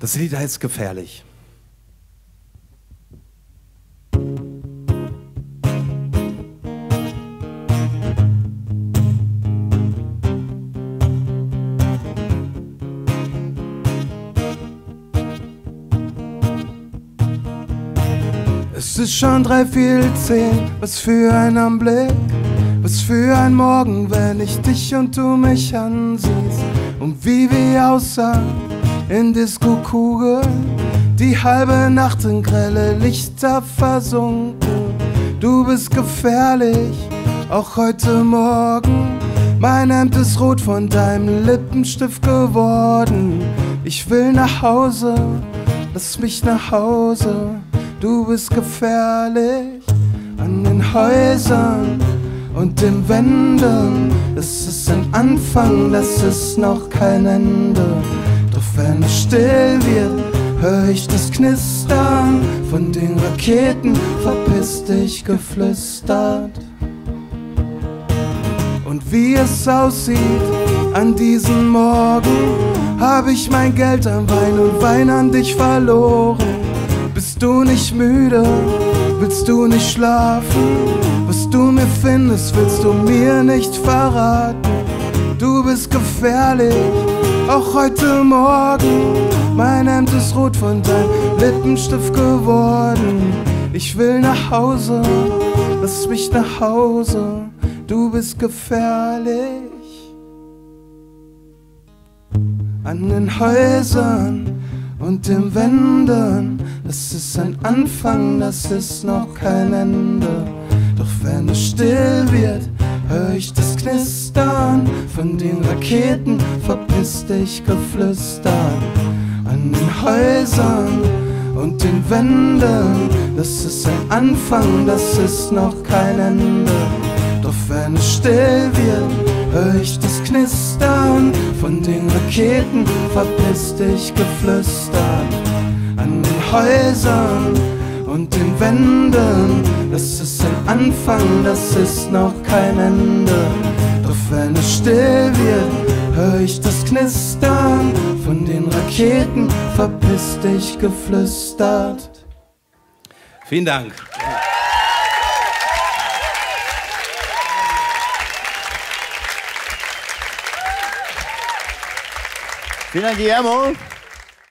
Das Lied heißt gefährlich. Es ist schon drei, vier, zehn, was für ein Anblick, was für ein Morgen, wenn ich dich und du mich ansiehst und wie wir aussahen in Disco-Kugeln, die halbe Nacht in grelle Lichter versunken. Du bist gefährlich, auch heute Morgen. Mein Hemd ist rot von deinem Lippenstift geworden. Ich will nach Hause, lass mich nach Hause. Du bist gefährlich an den Häusern und den Wänden. Das ist ein Anfang, das ist noch kein Ende. Doch wenn es still wird, hör ich das Knistern von den Raketen, verpiss dich geflüstert. Und wie es aussieht an diesem Morgen, hab ich mein Geld an Wein und Wein an dich verloren. Bist du nicht müde? Willst du nicht schlafen? Was du mir findest, willst du mir nicht verraten. Du bist gefährlich, auch heute Morgen. Mein Hemd ist rot von deinem Lippenstift geworden. Ich will nach Hause, lass mich nach Hause. Du bist gefährlich. An den Häusern und den Wänden. Das ist ein Anfang, das ist noch kein Ende. Doch wenn es still wird, hör ich das Knistern von den Raketen, verpiss dich geflüstert. An den Häusern und den Wänden, das ist ein Anfang, das ist noch kein Ende. Doch wenn es still wird, hör ich das Knistern von den Raketen, verpiss dich geflüstert an den Häusern und den Wänden. Das ist ein Anfang, das ist noch kein Ende. Doch wenn es still wird, hör ich das Knistern von den Raketen, verpiss dich geflüstert. Vielen Dank. Vielen Dank, Guillermo.